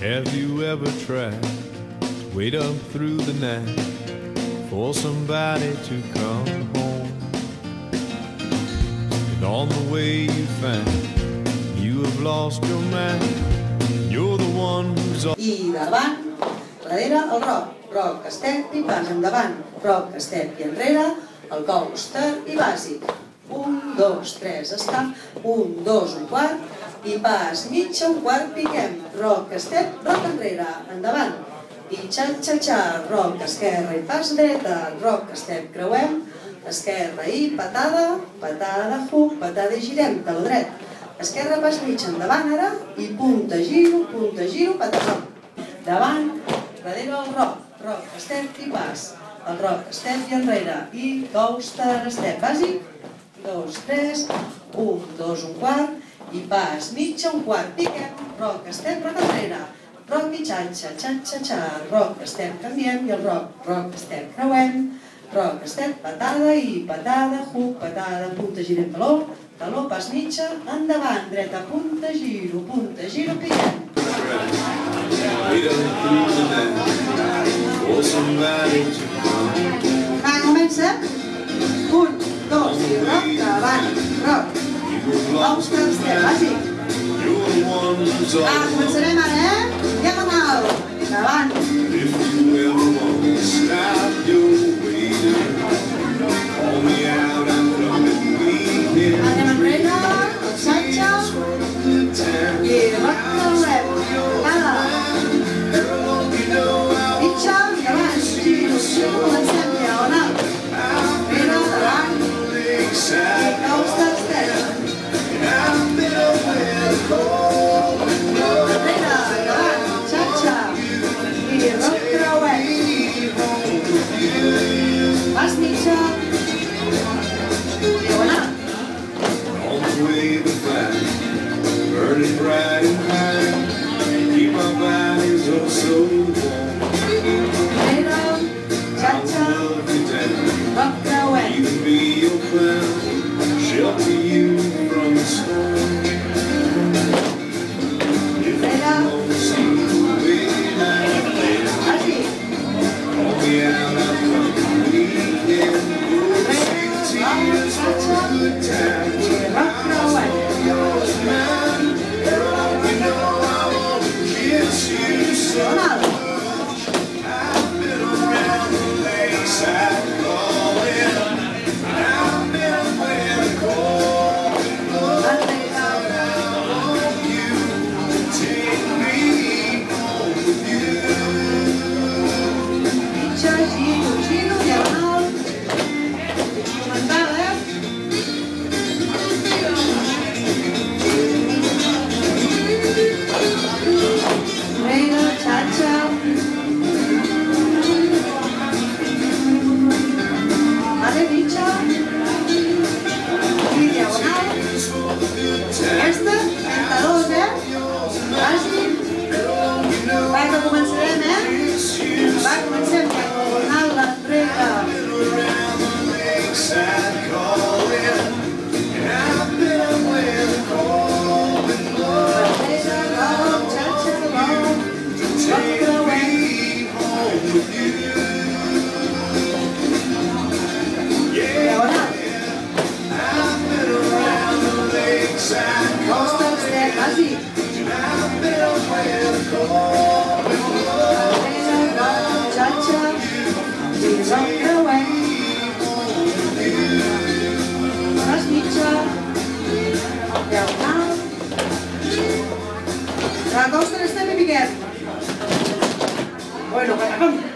Have you ever tried to wait up through the night for somebody to come home? And on the way you find you have lost your mind. You're the one who's all. I davant, darrere el roc, roc, step i pas, endavant, roc, step i enrere, el coaster i bàsic. Un, dos, tres, està, un, dos, un quart, i pas, mitja, un quart, piquem, roc, step, roc enrere, endavant, i xa-xa-xa, roc, esquerra i pas dreta, roc, step, creuem, esquerra i patada, patada, hook, patada i girem, taló dret, esquerra, pas mig, endavant ara, i punta, giro, punta, giro, patada, davant, darrere el roc, roc, step i pas, el roc, step i enrere, i coaster, step, bàsic, dos, tres, un, dos, un quart, i pas, mitja, un quart, piquem, roc, estem, roc enrere, roc xanxa, xanxa, xa, roc, estem, canviem, i el roc, roc, estem, creuem, roc, estem, patada i patada, hook, patada, punta, girem, taló, taló, pas mitja, endavant, dreta, punta, giro, punta, giro, piquem. Va, comença. Un, dos, i roc, davant, roc, You're the one who's all Va, començarem ara, eh? El davant, If you ever costa, estep i piquem. Bueno, patacón, bé,